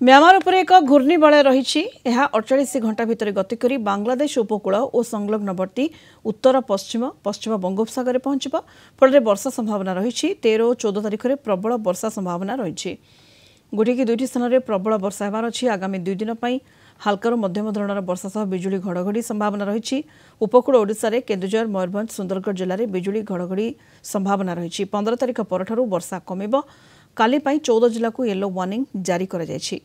Myanmar ଉପରେ ଏକ ଘୂର୍ଣ୍ଣିବଳୟ ରହିଛି ଏହା ଅଡ଼ଚାଳିଶ ଘଣ୍ଟା ଭିତରେ ଗତି କରି ବାଂଲାଦେଶ ଉପକୂଳ ଓ ସଂଲଗ୍ନବର୍ତ୍ତୀ ଉତ୍ତର ପଶ୍ଚିମ ପଶ୍ଚିମ ବଙ୍ଗୋପସାଗରରେ ପହଞ୍ଚିବ। ଫଳରେ ବର୍ଷା ସମ୍ଭାବନା ରହିଛି। ତେର ଓ ଚଉଦ ତାରିଖରେ ପ୍ରବଳ ବର୍ଷା ସମ୍ଭାବନା ରହିଛି। ଗୋଟିଏ କି ଦୁଇଟି ସ୍ଥାନରେ ପ୍ରବଳ ବର୍ଷା ହେବାର ଅଛି। ଆଗାମୀ ଦୁଇ ଦିନ ପାଇଁ ହାଲକାରୁ ମଧ୍ୟମ ଧରଣର ବର୍ଷା ସହ ବିଜୁଳି ଘଡ଼ଘଡ଼ି ସମ୍ଭାବନା ରହିଛି। ଉପକୂଳ ଓଡ଼ିଶାରେ କେନ୍ଦୁଝର ମୟୂରଭଞ୍ଜ ସୁନ୍ଦରଗଡ଼ ଜିଲ୍ଲାରେ ବିଜୁଳି ଘଡ଼ଘଡ଼ି ସମ୍ଭାବନା ରହିଛି। ପନ୍ଦର ତାରିଖ ପରଠାରୁ ବର୍ଷା କମିବ। କାଲି ପାଇଁ ଚଉଦ ଜିଲ୍ଲାକୁ ୟେଲୋ ୱାର୍ଣ୍ଣିଂ ଜାରି କରାଯାଇଛି।